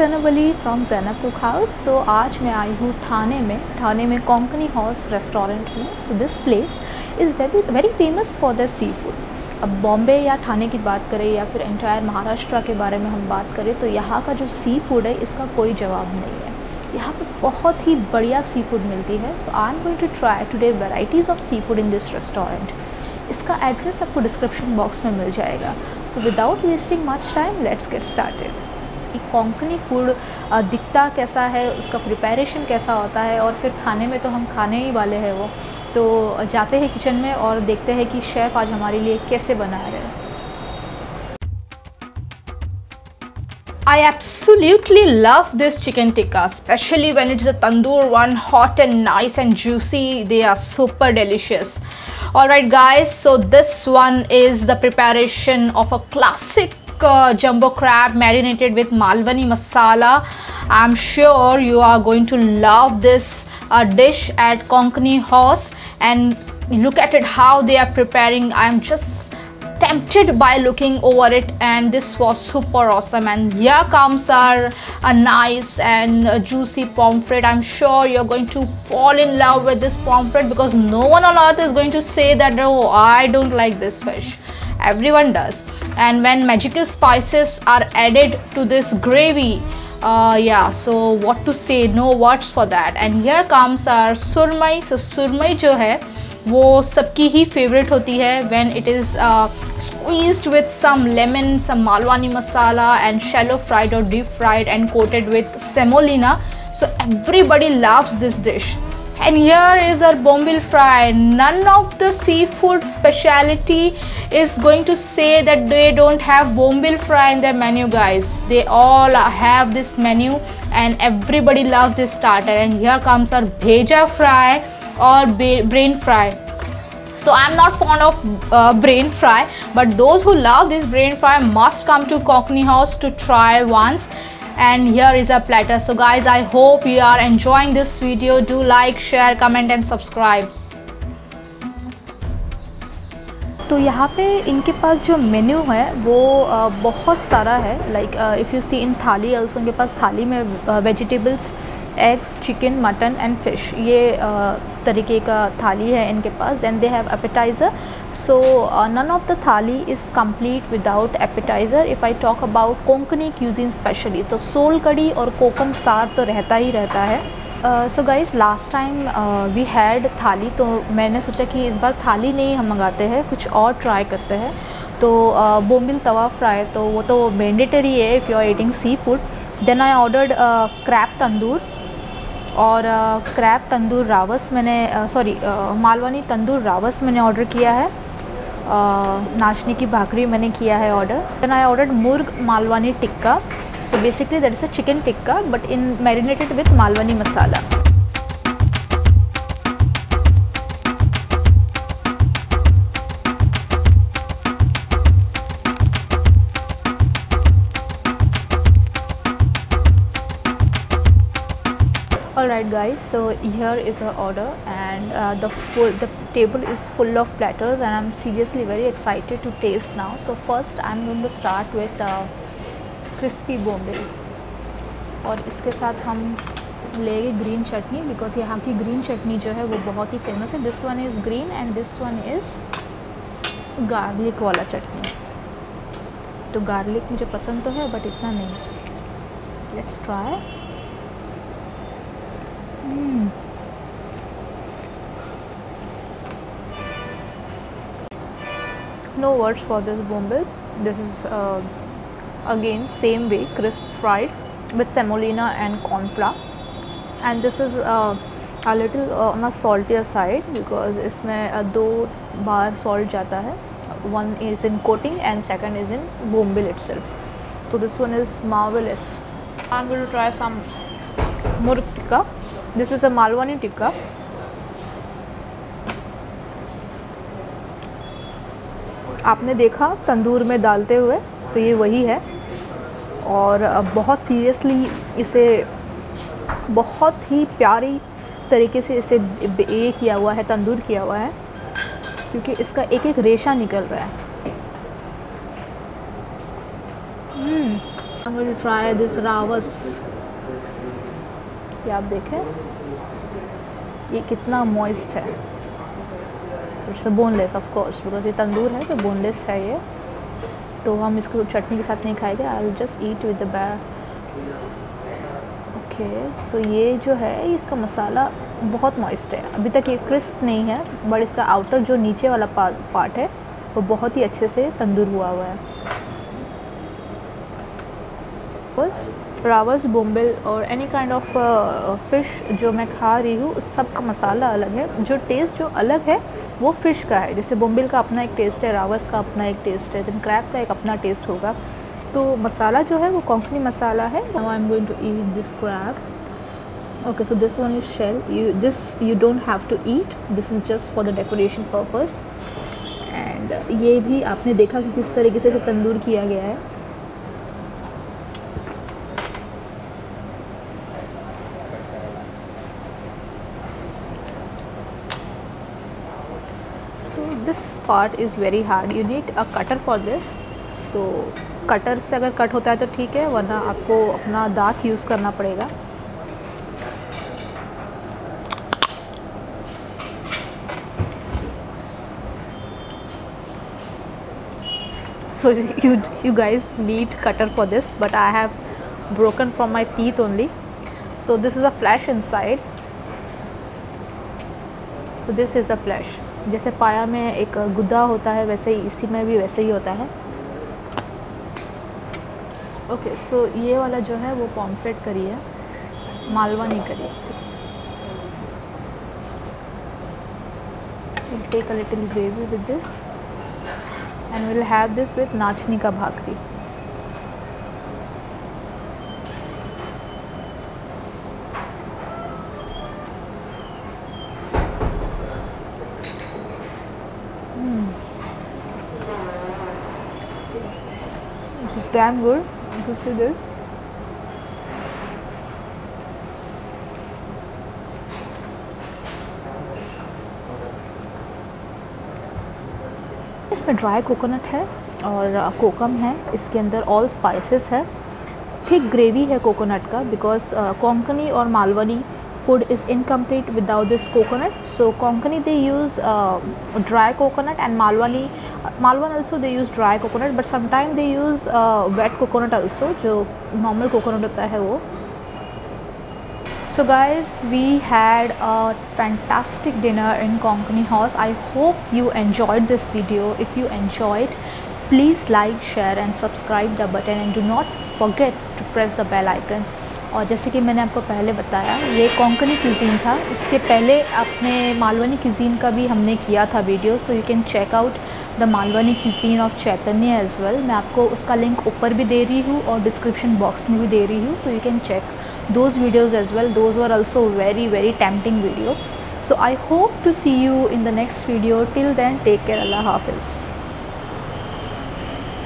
Zainab Ali from Zainab cook house so आज मैं आई हूँ ठाणे में। ठाणे में कोंकणी हाउस रेस्टोरेंट में। So this place is very very famous for the sea food अब बॉम्बे या ठाणे की बात करें या फिर एंटायर महाराष्ट्र के बारे में हम बात करें तो यहाँ का जो सी फ़ूड है, इसका कोई जवाब नहीं है। यहाँ पर बहुत ही बढ़िया सी फ़ूड मिलती है। तो I am going to try today varieties of sea food in this restaurant इसका एड्रेस आपको डिस्क्रिप्शन बॉक्स में मिल जाएगा। So without wasting much time let's get started Konkani food दिखता कैसा है उसका प्रिपरेशन कैसा होता है और फिर खाने में तो हम खाने ही वाले हैं वो तो जाते हैं किचन में और देखते हैं कि शेफ़ आज हमारे लिए कैसे बना रहे हैं I absolutely love this chicken tikka, especially when it's a tandoor one, hot and nice and juicy. They are super delicious. Alright guys, so this one is the preparation of a classic uh, jumbo crab marinated with malwani masala. I'm sure you are going to love this uh, dish at Konkani House and look at it how they are preparing. I'm just tempted by looking over it and this was super awesome and here comes our a nice and juicy pomfret i'm sure you're going to fall in love with this pomfret because no one on earth is going to say that oh i don't like this fish everyone does and when magical spices are added to this gravy uh, yeah so what to say no words for that and here comes our surmai so surmai jo hai वो सबकी ही favourite होती है when it is squeezed with some lemon, some malwani masala and shallow fried or deep fried and coated with semolina. So everybody loves this dish. And here is our bombil fry. None of the seafood speciality is going to say that they don't have bombil fry in their menu guys. They all have this menu and everybody loves this starter. And here comes our bheja fry or brain fry so i'm not fond of uh, brain fry but those who love this brain fry must come to cockney house to try once and here is a platter so guys i hope you are enjoying this video do like share comment and subscribe तो यहाँ पे इनके पास जो menu है वो बहुत सारा है like if you see in thali also इनके पास थाली में vegetables eggs chicken mutton and fish ये तरीके का थाली है इनके पास then they have appetizer so none of the thali is complete without appetizer if I talk about Konkani cuisine specially तो सोल कड़ी और कोकम सार तो रहता ही रहता है। So guys last time we had thali तो मैंने सोचा कि इस बार थाली नहीं हम मंगाते हैं, कुछ और ट्राई करते हैं। तो बोम्बिल तवा फ्राई तो वो तो मैंडेटरी है if you are eating sea food then I ordered crab tandoor और क्रैप तंदूर रावस मैंने सॉरी मालवानी तंदूर रावस मैंने ऑर्डर किया है। नाचनी की भाकरी मैंने किया है order then I order murg Malvani tikka. So basically that is a chicken tikka but in marinated with Malvani masala. Alright guys so here is our order and uh, the full the table is full of platters and I'm seriously very excited to taste now so first I'm going to start with uh, crispy bombay और इसके साथ हम लेंगे green chutney because यहाँ की green चटनी जो है वो बहुत ही फ़ेमस है this one is green and this one is garlic वाला चटनी तो गार्लिक मुझे पसंद तो है बट इतना नहीं let's try Mm. No words for this bombil. This is uh, again same way crisp fried with semolina and corn flour and this is uh, a little uh, on a saltier side because इसमें uh, दो बार salt जाता है one is in coating and second is in bombil itself so this one is marvelous I'm going to try some murg tikka this is a Malvani tikka आपने देखा तंदूर में डालते हुए तो ये वही है। और बहुत सीरियसली इसे, बहुत ही प्यारी तरीके से इसे ए किया हुआ है, तंदूर किया हुआ है, क्योंकि इसका एक एक रेशा निकल रहा है। to try this रावस। ये आप देखें, ये कितना मॉइस्ट है। It's boneless of course because ये तंदूर है तो बोनलेस है ये। तो हम इसको चटनी के साथ नहीं खाएँगे I will just eat with the okay so ये जो है इसका मसाला बहुत मॉइस्ट है। अभी तक ये क्रिस्प नहीं है बट इसका आउटर जो नीचे वाला पार्ट है, वो बहुत ही अच्छे से तंदूर हुआ हुआ है। रावस बोम्बिल और एनी काइंड ऑफ़ फ़िश जो मैं खा रही हूँ, उस सब का मसाला अलग है। जो टेस्ट जो अलग है, वो फ़िश का है। जैसे बोम्बिल का अपना एक टेस्ट है रावस का अपना एक टेस्ट है देन क्रैप का एक अपना टेस्ट होगा। तो मसाला जो है, वो कोंकणी मसाला है। I am going to eat this crab okay so this one is shell you this you don't have to eat this is just for the decoration purpose and ये भी आपने देखा कि किस तरीके से इसे तंदूर किया गया है so part is very hard you need a cutter for this तो कटर से अगर कट होता है तो ठीक है वरना आपको अपना दांत यूज़ करना पड़ेगा so you you guys need cutter for this but I have broken from my teeth only so this is a flesh inside so this is the flesh जैसे पाया में एक गुद्दा होता है, वैसे ही, इसी में भी वैसे ही होता है। ओके सो ये वाला जो है, वो पॉम्फ्रेट करी है Malvani curry take a little gravy with this and will have this with nachni का bhakri damn good. You can see this. इसमें ड्राई कोकोनट है और कोकम है इसके अंदर ऑल स्पाइसेस है थिक ग्रेवी है कोकोनट का बिकॉज़ कोंकनी और Malvani food is incomplete without this coconut so Konkani they use dry coconut and Malvani malwan also they use dry coconut but sometimes they use uh, wet coconut also जो normal coconut होता है वो so guys we had a fantastic dinner in konkani house i hope you enjoyed this video if you enjoyed please like share and subscribe the button and do not forget to press the bell icon और जैसे कि मैंने आपको पहले बताया, ये Konkani cuisine था। इसके पहले अपने मालवनी क्यूज़ीन का भी हमने किया था video so you can check out the Malvani cuisine of Chaitanya as well मैं आपको उसका लिंक ऊपर भी दे रही हूँ और डिस्क्रिप्शन बॉक्स में भी दे रही हूँ so you can check those videos as well those are also very very tempting video so I hope to see you in the next video till then take care अल्लाह हाफिज़